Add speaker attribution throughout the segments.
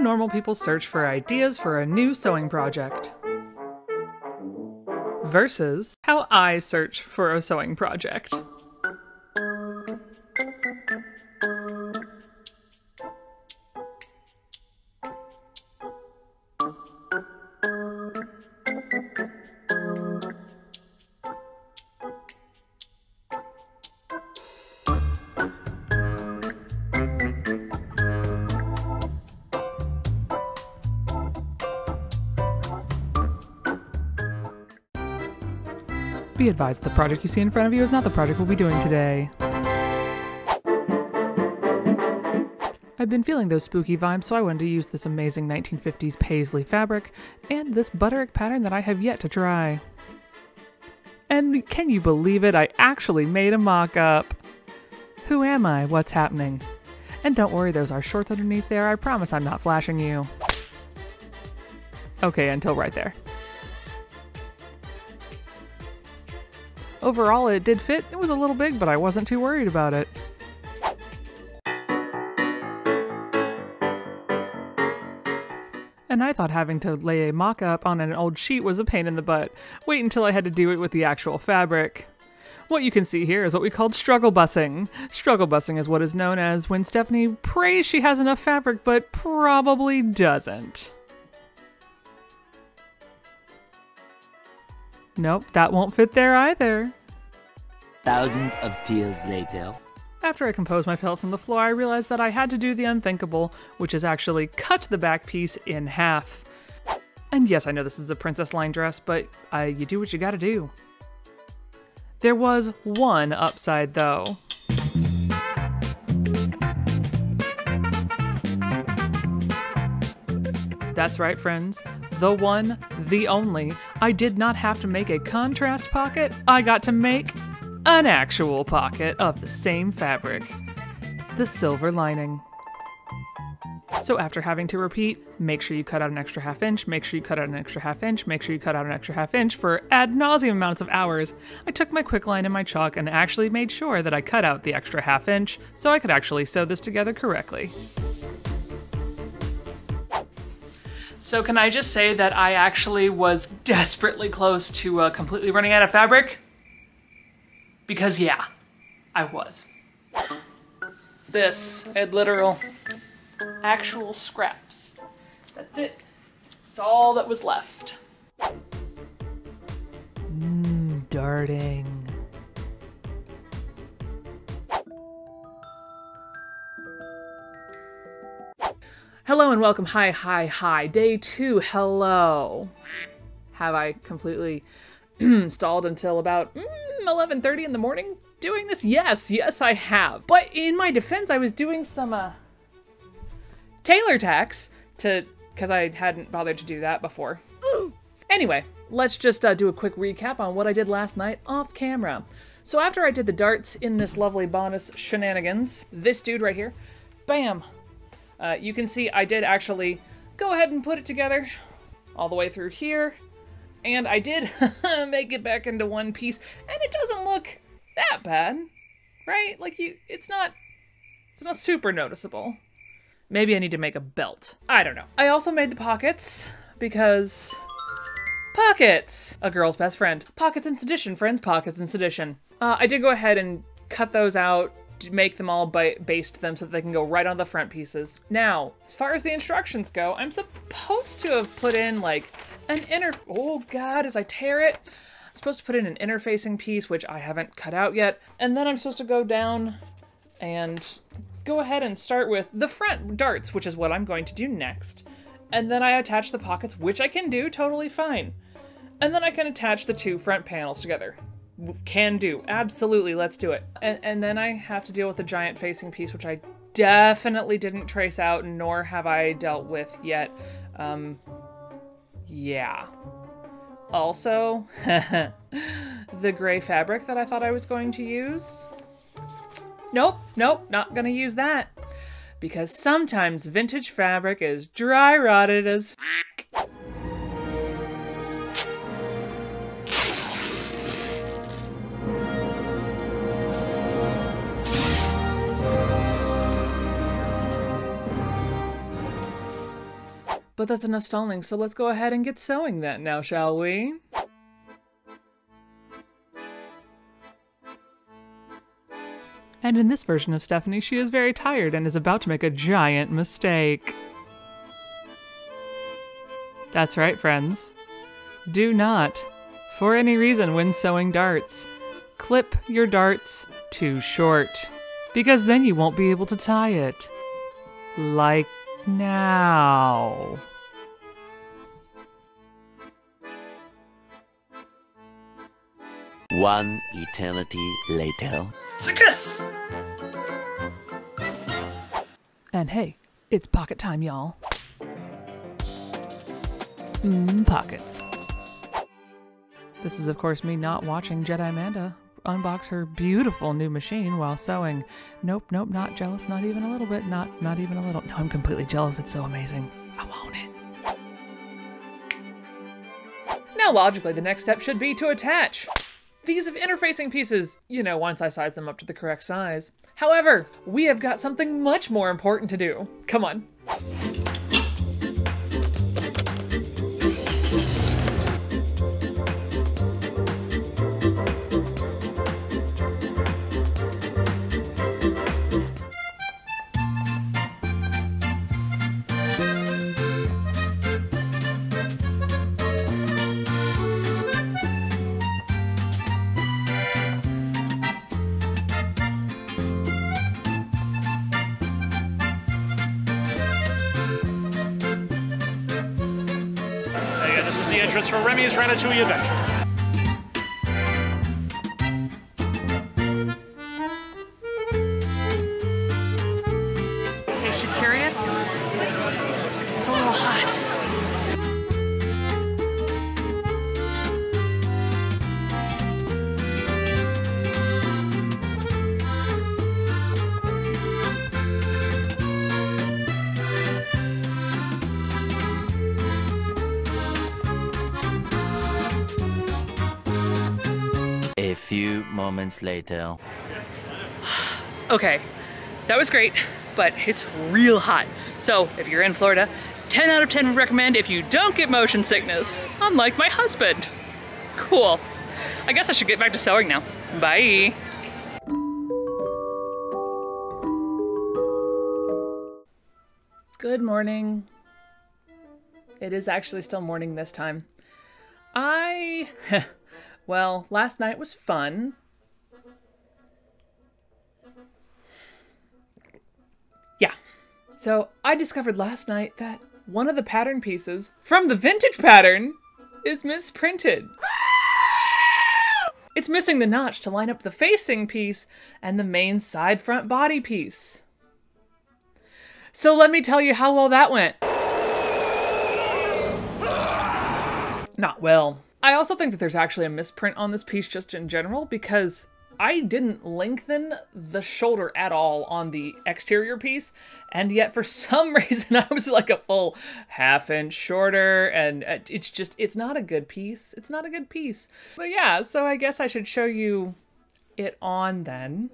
Speaker 1: normal people search for ideas for a new sewing project. Versus how I search for a sewing project. Be advised, the project you see in front of you is not the project we'll be doing today. I've been feeling those spooky vibes, so I wanted to use this amazing 1950s paisley fabric and this butterick pattern that I have yet to try. And can you believe it? I actually made a mock up. Who am I? What's happening? And don't worry, those are shorts underneath there. I promise I'm not flashing you. Okay, until right there. Overall, it did fit. It was a little big, but I wasn't too worried about it. And I thought having to lay a mock up on an old sheet was a pain in the butt. Wait until I had to do it with the actual fabric. What you can see here is what we called struggle bussing. Struggle bussing is what is known as when Stephanie prays she has enough fabric but probably doesn't. Nope, that won't fit there either.
Speaker 2: Thousands of tears later.
Speaker 1: After I composed my felt from the floor, I realized that I had to do the unthinkable, which is actually cut the back piece in half. And yes, I know this is a princess line dress, but uh, you do what you gotta do. There was one upside though. That's right, friends. The one, the only. I did not have to make a contrast pocket, I got to make an actual pocket of the same fabric. The silver lining. So after having to repeat, make sure you cut out an extra half inch, make sure you cut out an extra half inch, make sure you cut out an extra half inch for ad nauseum amounts of hours, I took my quick line and my chalk and actually made sure that I cut out the extra half inch so I could actually sew this together correctly. So can I just say that I actually was desperately close to uh, completely running out of fabric? Because yeah, I was. This had literal actual scraps. That's it. It's all that was left. Mmm, darting. Hello and welcome. Hi, hi, hi. Day two. Hello. Have I completely stalled until about mm, 11:30 in the morning doing this? Yes, yes, I have. But in my defense, I was doing some uh, tailor tacks to because I hadn't bothered to do that before. Anyway, let's just uh, do a quick recap on what I did last night off camera. So after I did the darts in this lovely bonus shenanigans, this dude right here, bam, uh, you can see I did actually go ahead and put it together all the way through here. And I did make it back into one piece. And it doesn't look that bad, right? Like you, it's not, it's not super noticeable. Maybe I need to make a belt. I don't know. I also made the pockets because pockets, a girl's best friend. Pockets and sedition, friends, pockets and sedition. Uh, I did go ahead and cut those out make them all baste them so that they can go right on the front pieces. Now, as far as the instructions go, I'm supposed to have put in like an inner, oh God, as I tear it, I'm supposed to put in an interfacing piece, which I haven't cut out yet. And then I'm supposed to go down and go ahead and start with the front darts, which is what I'm going to do next. And then I attach the pockets, which I can do totally fine. And then I can attach the two front panels together can do. Absolutely, let's do it. And, and then I have to deal with the giant facing piece, which I definitely didn't trace out, nor have I dealt with yet. Um, yeah. Also, the gray fabric that I thought I was going to use. Nope, nope, not gonna use that. Because sometimes vintage fabric is dry rotted as But that's enough stalling, so let's go ahead and get sewing that now, shall we? And in this version of Stephanie, she is very tired and is about to make a giant mistake. That's right, friends. Do not, for any reason when sewing darts, clip your darts too short, because then you won't be able to tie it. Like now.
Speaker 2: One eternity later.
Speaker 3: Success!
Speaker 1: And hey, it's pocket time, y'all. Mmm, pockets. This is, of course, me not watching Jedi Amanda unbox her beautiful new machine while sewing. Nope, nope, not jealous, not even a little bit, not not even a little. No, I'm completely jealous. It's so amazing. I want it. Now, logically, the next step should be to attach these interfacing pieces, you know, once I size them up to the correct size. However, we have got something much more important to do. Come on.
Speaker 3: This is the entrance for Remy's Ratatouille Adventure.
Speaker 2: Few moments later.
Speaker 1: Okay, that was great, but it's real hot. So if you're in Florida, 10 out of 10 would recommend if you don't get motion sickness, unlike my husband. Cool. I guess I should get back to sewing now. Bye. Good morning. It is actually still morning this time. I. well, last night was fun. Yeah. So I discovered last night that one of the pattern pieces from the vintage pattern is misprinted. It's missing the notch to line up the facing piece and the main side front body piece. So let me tell you how well that went. Not well. I also think that there's actually a misprint on this piece just in general because I didn't lengthen the shoulder at all on the exterior piece, and yet for some reason I was like a full half inch shorter, and it's just, it's not a good piece. It's not a good piece. But yeah, so I guess I should show you it on then.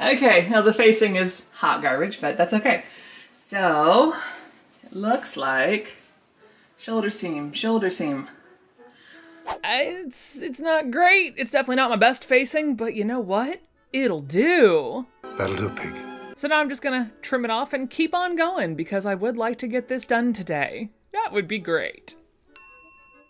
Speaker 1: Okay, now the facing is hot garbage, but that's okay. So, it looks like shoulder seam, shoulder seam. I- It's it's not great. It's definitely not my best facing, but you know what? It'll do.
Speaker 4: That'll do, pig.
Speaker 1: So now I'm just gonna trim it off and keep on going because I would like to get this done today. That would be great.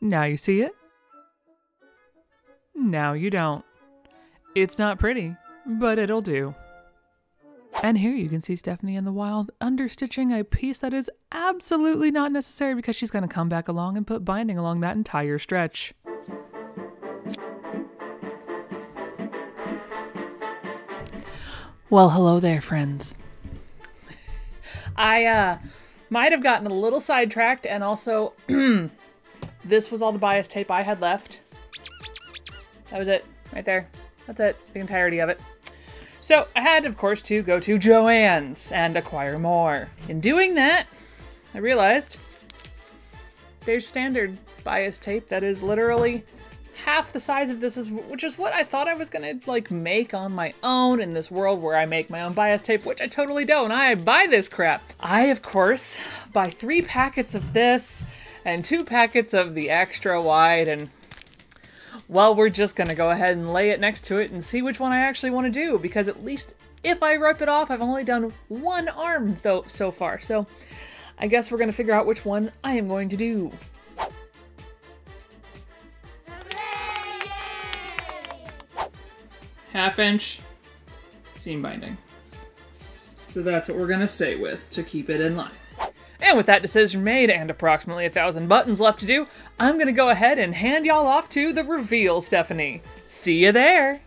Speaker 1: Now you see it? Now you don't. It's not pretty, but it'll do. And here you can see Stephanie in the wild understitching a piece that is absolutely not necessary because she's going to come back along and put binding along that entire stretch. Well, hello there, friends. I uh, might have gotten a little sidetracked, and also, this was all the bias tape I had left. That was it, right there. That's it, the entirety of it. So I had, of course, to go to Joann's and acquire more. In doing that, I realized there's standard bias tape that is literally half the size of this is which is what I thought I was gonna like make on my own in this world where I make my own bias tape, which I totally don't. I buy this crap. I of course buy three packets of this and two packets of the extra wide and well, we're just gonna go ahead and lay it next to it and see which one I actually want to do because at least if I rip it off, I've only done one arm though so far. So I guess we're gonna figure out which one I am going to do. half inch seam binding. So that's what we're gonna stay with to keep it in line. And with that decision made and approximately a thousand buttons left to do, I'm gonna go ahead and hand y'all off to the reveal, Stephanie. See you there!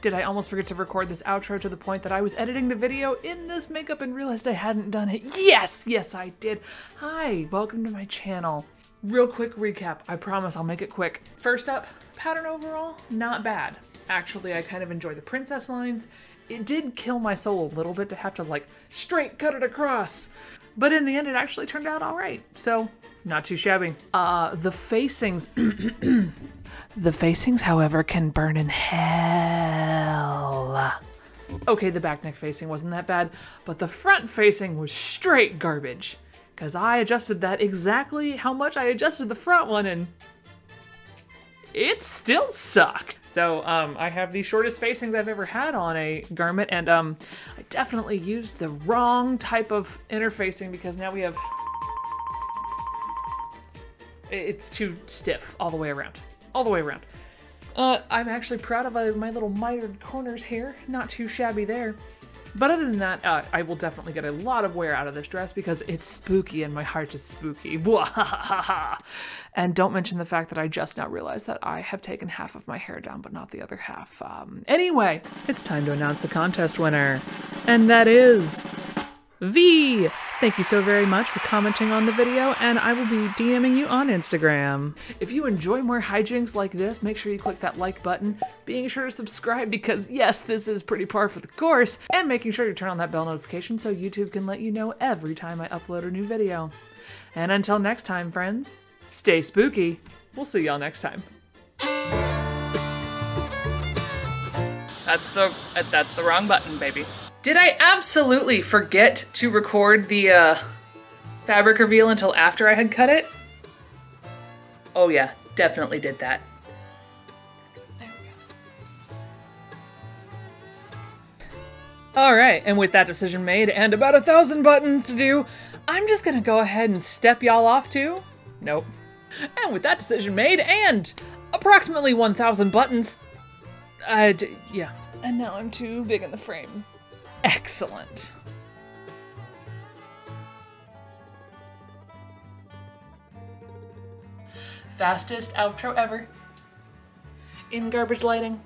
Speaker 1: Did I almost forget to record this outro to the point that I was editing the video in this makeup and realized I hadn't done it? Yes, yes I did. Hi, welcome to my channel. Real quick recap, I promise I'll make it quick. First up, pattern overall, not bad. Actually, I kind of enjoy the princess lines. It did kill my soul a little bit to have to like straight cut it across. But in the end, it actually turned out all right. So not too shabby. Uh, the facings The facings, however, can burn in hell. Okay, the back neck facing wasn't that bad, but the front facing was straight garbage. Because I adjusted that exactly how much I adjusted the front one, and it still sucked. So um, I have the shortest facings I've ever had on a garment, and um, I definitely used the wrong type of interfacing because now we have... It's too stiff all the way around all the way around. Uh, I'm actually proud of uh, my little mitered corners here. Not too shabby there. But other than that, uh, I will definitely get a lot of wear out of this dress because it's spooky and my heart is spooky. and don't mention the fact that I just now realized that I have taken half of my hair down, but not the other half. Um, anyway, it's time to announce the contest winner. And that is V. Thank you so very much for commenting on the video, and I will be DMing you on Instagram. If you enjoy more hijinks like this, make sure you click that like button, being sure to subscribe because yes, this is pretty par for the course, and making sure to turn on that bell notification so YouTube can let you know every time I upload a new video. And until next time, friends, stay spooky. We'll see y'all next time. That's the that's the wrong button, baby. Did I absolutely forget to record the uh, fabric reveal until after I had cut it? Oh yeah, definitely did that. Alright, and with that decision made and about a thousand buttons to do, I'm just gonna go ahead and step y'all off to... Nope. And with that decision made and approximately 1,000 buttons, uh, yeah. And now I'm too big in the frame. Excellent. Fastest outro ever. In garbage lighting.